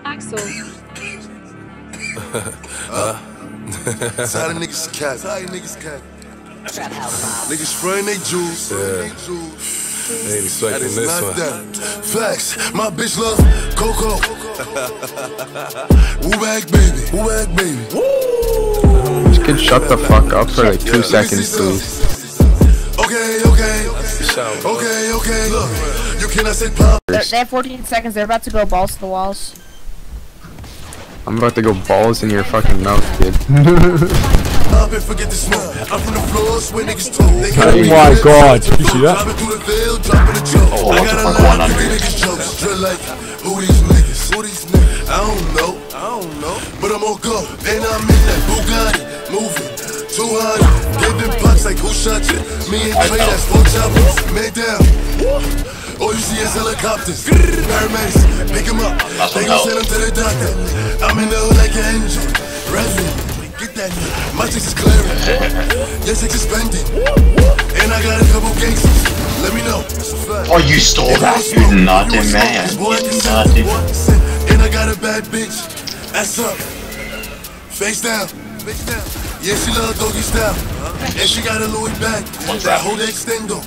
Axel. Tired of niggas cap. Tired of niggas cap. Niggas spraying they juice. Yeah. They ain't That expecting this not one. that. Flex. My bitch love Coco. Woo back baby. Woo back baby. You can shut the fuck up for like two Let me see seconds, please. Okay, okay. Okay, okay. Look, you cannot say pop. They have 14 seconds. They're about to go balls to the walls. I'm about to go balls in your fucking mouth, kid. Up and forget the smoke. I'm from the floor, swear niggas told. They got Oh my. God, did you see that? Driving through the veil, dropping the choke. Oh, what the fuck going on here? niggas jokes. Drill like, who these niggas? Who these niggas? I don't know. I don't know. But I'm on go. And I'm in that Bugatti. Moving. 200. Giving bucks like who shot you? Me and Trey, that's four choppers. Man down. All you see is helicopters. Paramedics, pick 'em up. They gon' send 'em to the doctor. I'm in the hood like an engine. Revving. Get that. My chicks is clearing. Yes, it's suspended. And I got a couple gangsters. Let me know. Oh, you stole that, you naughty man. You naughty. And I got a bad bitch. Ass up. Face down. Face down. Yeah, she love doggy style. And she got a Louis bag. What's That that? whole extendo.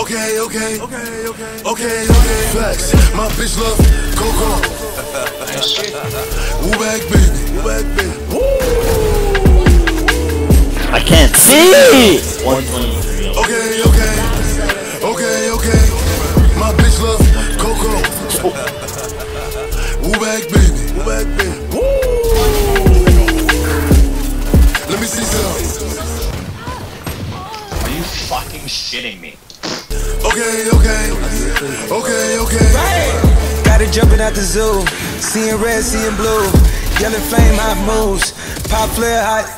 Okay, okay. Okay, okay. Okay, okay. Facts. My bitch love Coco. Woo back, baby. Woo back, baby. I can't see. Okay, okay. Okay, okay. My bitch love Coco. Woo back, baby. Woo back, baby. Fucking shitting me? Okay, okay. Okay, okay. Right. Got it jumping out the zoo. Seeing red, seeing blue. Yellow flame, hot moves. Pop flare, hot.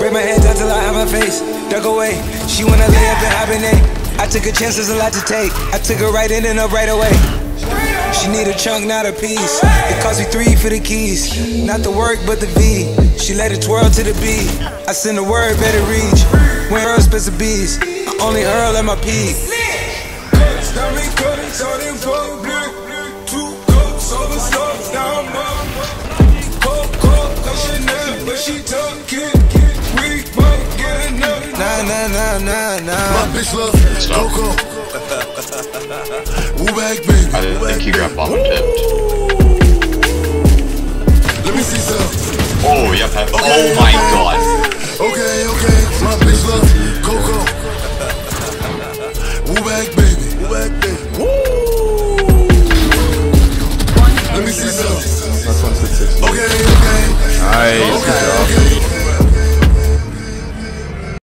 Break my hands out till I have my face. Duck away. She wanna lay up and hibernate. I took a chance, there's a lot to take. I took her right in and up right away. She need a chunk, not a piece. It cost me three for the keys. Not the work, but the V. She let it twirl to the beat. I send a word, better reach. When Earl spits the bees, I only Earl at my peak. Nah, nah, nah, nah, nah. My bitch love Coco. Woo back, baby. I Woo back, think you got bottom tipped. Let me see some. Oh, yep. have- Oh my god. Back. Let